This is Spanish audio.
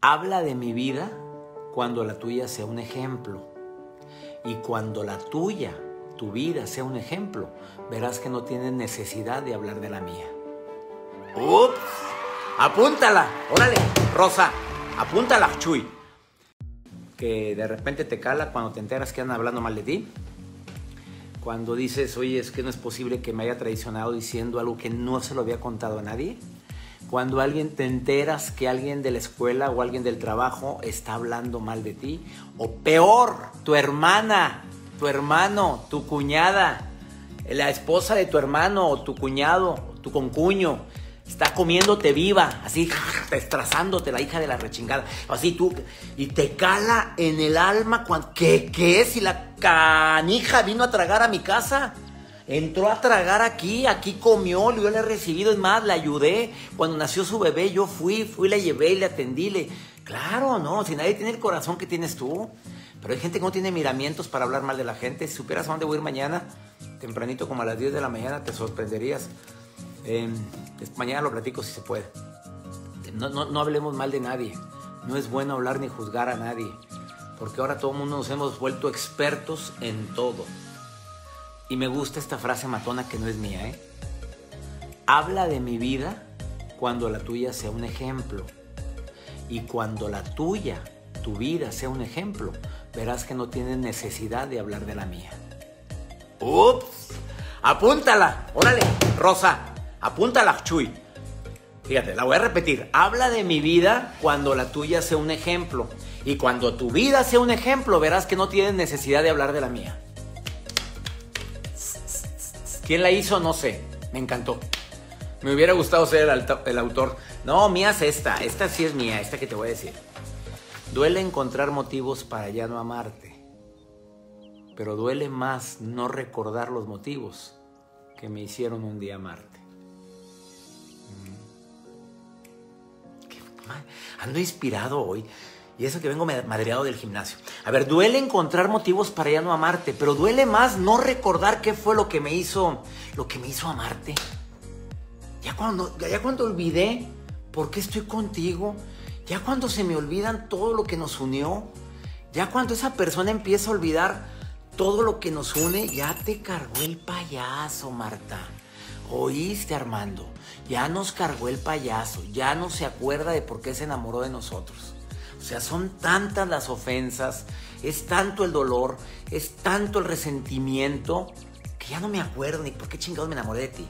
Habla de mi vida cuando la tuya sea un ejemplo. Y cuando la tuya, tu vida, sea un ejemplo, verás que no tienes necesidad de hablar de la mía. ¡Ups! ¡Apúntala! ¡Órale, Rosa! ¡Apúntala, Chuy! Que de repente te cala cuando te enteras que andan hablando mal de ti. Cuando dices, oye, es que no es posible que me haya traicionado diciendo algo que no se lo había contado a nadie. Cuando alguien te enteras que alguien de la escuela o alguien del trabajo está hablando mal de ti. O peor, tu hermana, tu hermano, tu cuñada, la esposa de tu hermano o tu cuñado, tu concuño está comiéndote viva, así destrozándote la hija de la rechingada, así tú, y te cala en el alma, cuando, ¿qué, ¿qué? Si la canija vino a tragar a mi casa, entró a tragar aquí, aquí comió, yo le he recibido, es más, le ayudé, cuando nació su bebé yo fui, fui, le llevé y le atendí, le, claro, no, si nadie tiene el corazón que tienes tú, pero hay gente que no tiene miramientos para hablar mal de la gente, si supieras a dónde voy a ir mañana, tempranito como a las 10 de la mañana, te sorprenderías. Eh, mañana lo platico si se puede. No, no, no, hablemos mal de nadie. No es bueno hablar ni juzgar a nadie. Porque ahora todo el mundo nos hemos vuelto expertos en todo. Y me gusta esta frase matona que no es mía. ¿eh? Habla de mi vida cuando la tuya sea un ejemplo. Y cuando la tuya, tu vida sea un ejemplo, verás que no tienes necesidad de hablar de la mía. ¡Ups! Apúntala. Órale, Rosa. Apúntala, Chuy. Fíjate, la voy a repetir. Habla de mi vida cuando la tuya sea un ejemplo. Y cuando tu vida sea un ejemplo, verás que no tienes necesidad de hablar de la mía. ¿Quién la hizo? No sé. Me encantó. Me hubiera gustado ser el, el, autor. No, mía es esta. Esta sí es mía, esta que te voy a decir. Duele encontrar motivos para ya no amarte. Pero duele más no recordar los motivos que me hicieron un día amarte. Ando inspirado hoy. Y eso que vengo madreado del gimnasio. A ver, duele encontrar motivos para ya no amarte, pero duele más no recordar qué fue lo que me hizo, lo que me hizo amarte. Ya cuando, ya cuando olvidé por qué estoy contigo, ya cuando se me olvidan todo lo que nos unió, ya cuando esa persona empieza a olvidar todo lo que nos une, ya te cargó el payaso, Marta. ¿Oíste, Armando? Ya nos cargó el payaso, ya no se acuerda de por qué se enamoró de nosotros. Sea, son tantas las ofensas, es tanto el dolor, es tanto el resentimiento, que ya no me acuerdo ni por qué chingados me enamoré de ti.